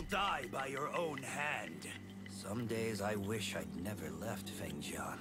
You'll die by your own hand. Some days I wish I'd never left Fengjian.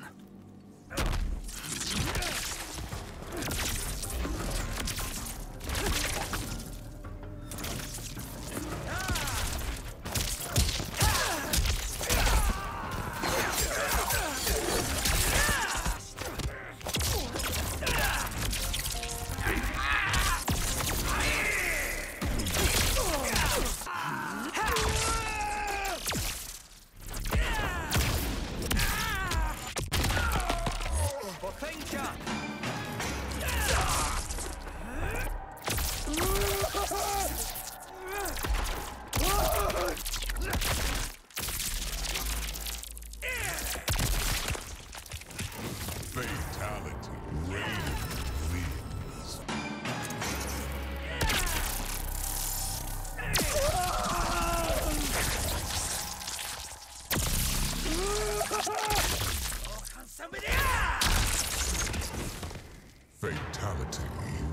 Fatality.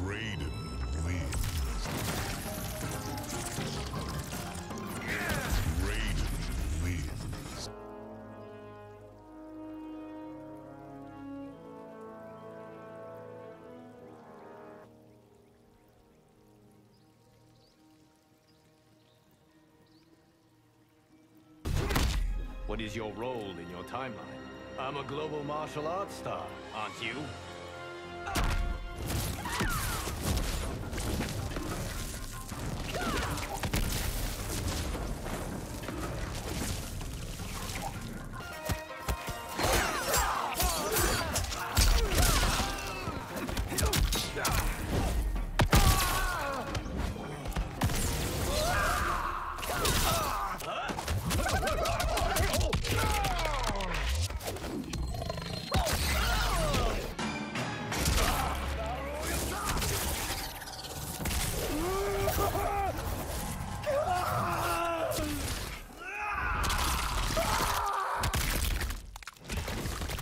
Raiden wins. Raiden wins. What is your role in your timeline? I'm a global martial arts star, aren't you?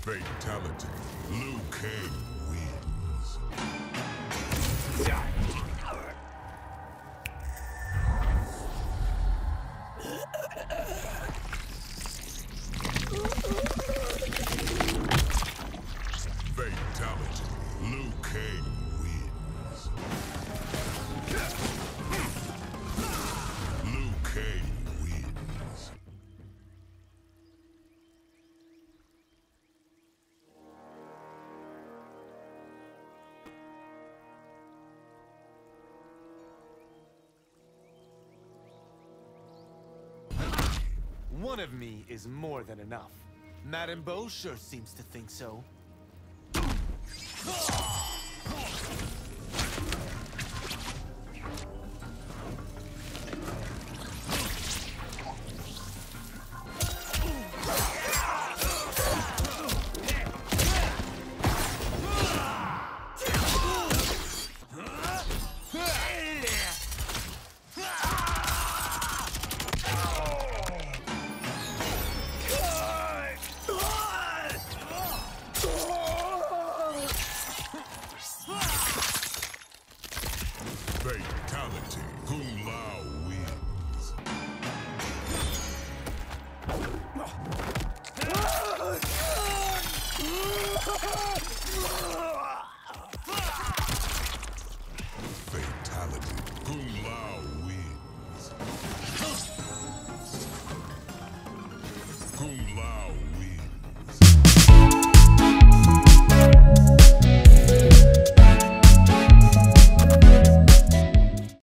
Fatality. Liu Kang One of me is more than enough. Madame Bo sure seems to think so. Fatality. Kung Lao wins.